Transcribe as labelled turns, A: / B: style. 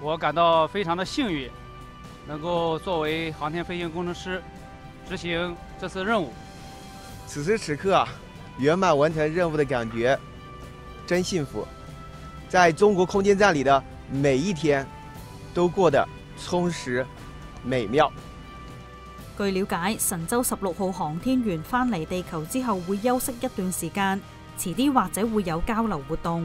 A: 我
B: 感到
C: 非常的幸运，能够作为航天飞行工程师执行这次任务。
D: 此时此刻圆满完成任务的感觉真幸福！在中国空间站里的每一天都过得充实、美妙。
E: 据了解，神舟十六号航天员返嚟地球之后会休息一段时间，迟啲或者会有交流活
F: 动。